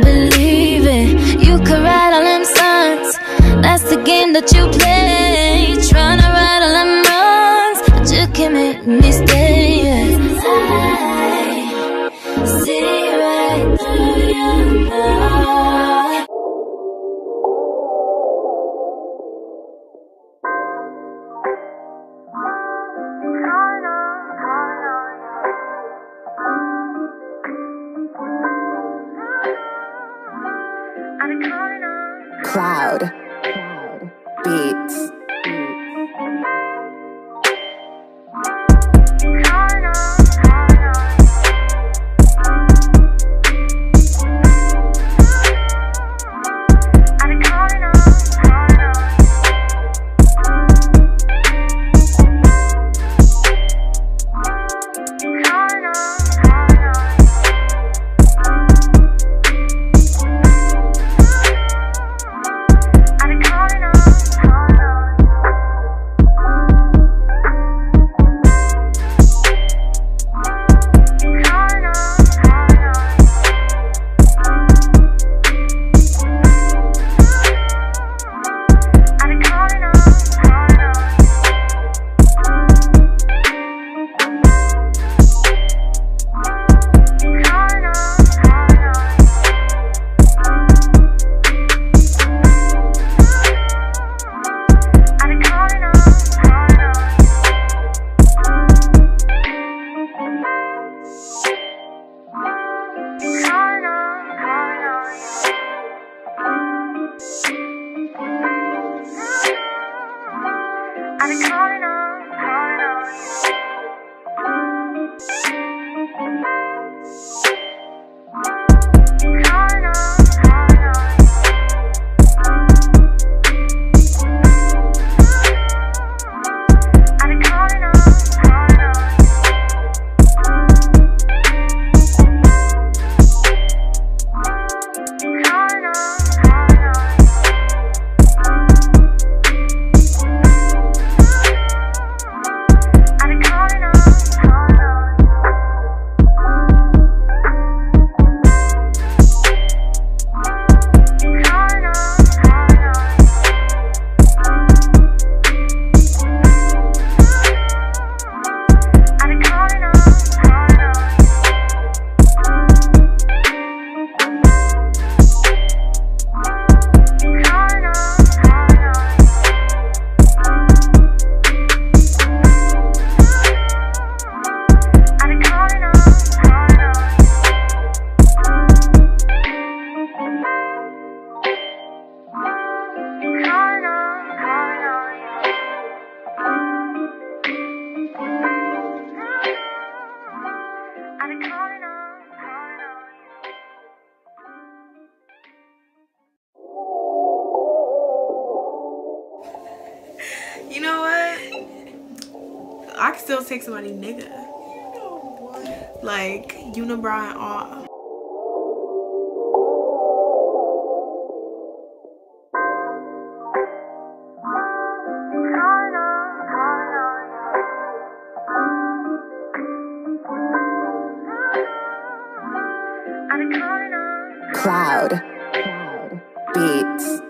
believe it. You could write all them songs. That's the game that you play. To right all them wrongs, but you can make me stay. I see right through you now. Cloud. Beats. You know what? I can still take somebody nigga. Like unibrow and all. Cloud. Beats.